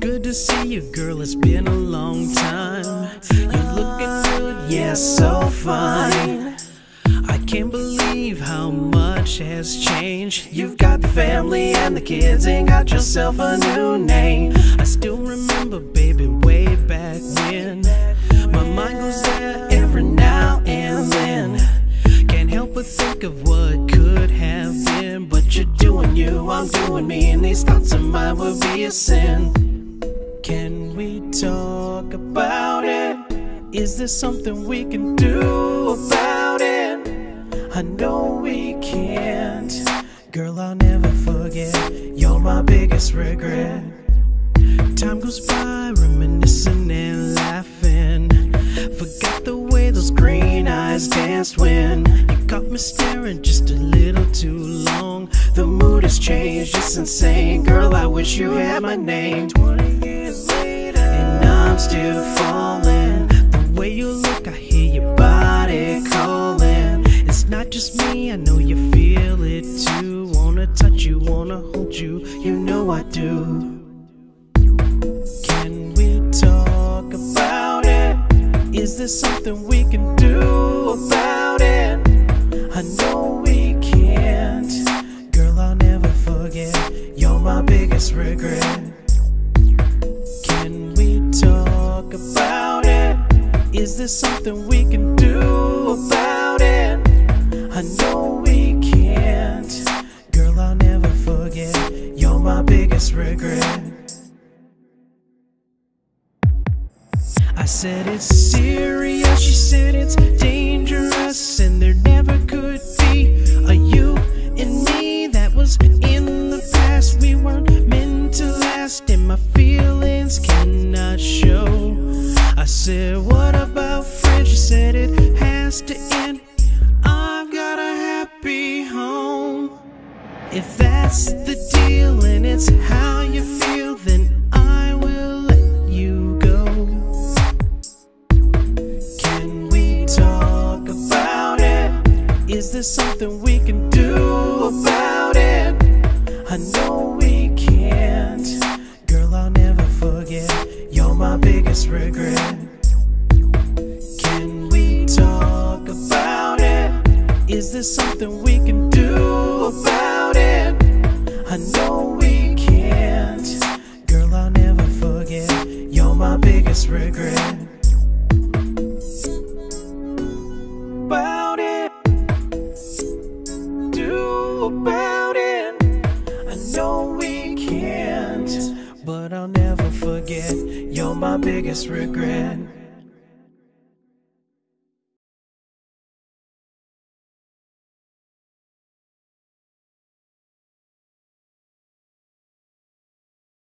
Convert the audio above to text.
good to see you, girl. It's been a long time. You're looking good, yeah, so fine. I can't believe how much has changed. You've got the family and the kids, and got yourself a new name. I still remember, baby, way back when. My mind goes there every now and then. Can't help but think of what could have been. But you're doing you, I'm doing me, and these thoughts of mine would be a sin. Can we talk about it? Is there something we can do about it? I know we can't. Girl, I'll never forget. You're my biggest regret. Time goes by, reminiscing and laughing. Forgot the way those green eyes danced when me staring just a little too long. The mood has changed, it's insane. Girl, I wish you had my name. 20 years later, and I'm still falling. The way you look, I hear your body calling. It's not just me, I know you feel it too. Wanna touch you, wanna hold you, you know I do. Can we talk about it? Is there something we can do about it? I know we can't. Girl, I'll never forget. You're my biggest regret. Can we talk about it? Is there something we can do about it? I know we can't. Girl, I'll never forget. You're my biggest regret. I said it's serious, she said it's What about friends? She said it has to end. I've got a happy home. If that's the deal and it's how you feel, then I will let you go. Can we talk about it? Is there something we can do about it? I know Is there something we can do about it? I know we can't. Girl, I'll never forget. You're my biggest regret. About it. Do about it. I know we can't. But I'll never forget. You're my biggest regret.